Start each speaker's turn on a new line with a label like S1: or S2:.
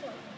S1: চলো